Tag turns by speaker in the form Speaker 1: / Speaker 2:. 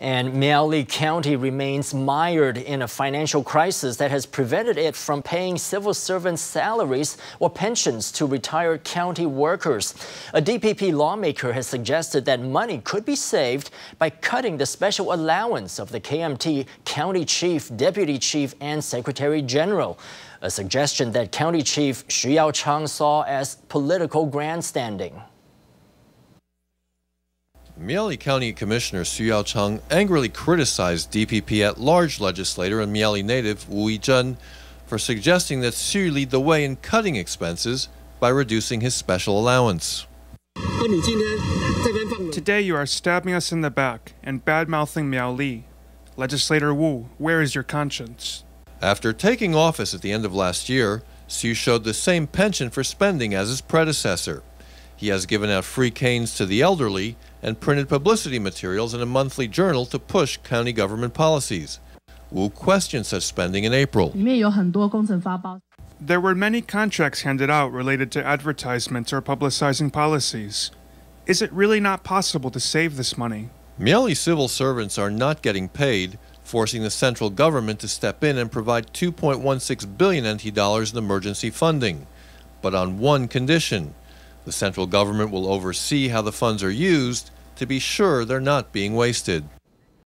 Speaker 1: And Miaoli County remains mired in a financial crisis that has prevented it from paying civil servants' salaries or pensions to retired county workers. A DPP lawmaker has suggested that money could be saved by cutting the special allowance of the KMT county chief, deputy chief, and secretary general. A suggestion that County Chief Hsu Yao-chang saw as political grandstanding.
Speaker 2: Miaoli County Commissioner Hsu Yao-chang angrily criticized DPP at-large legislator and Miaoli native Wu Yi-chen for suggesting that Hsu lead the way in cutting expenses by reducing his special allowance.
Speaker 3: Today you are stabbing us in the back and bad-mouthing Miaoli. Legislator Wu, where is your conscience?
Speaker 2: After taking office at the end of last year, Hsu showed the same penchant for spending as his predecessor. He has given out free canes to the elderly and printed publicity materials in a monthly journal to push county government policies. Wu questioned such spending in April.
Speaker 3: There were many contracts handed out related to advertisements or publicizing policies. Is it really not possible to save this money?
Speaker 2: Miaoli civil servants are not getting paid, forcing the central government to step in and provide 2.16 billion NT dollars in emergency funding, but on one condition the central government will oversee how the funds are used to be sure they're not being wasted.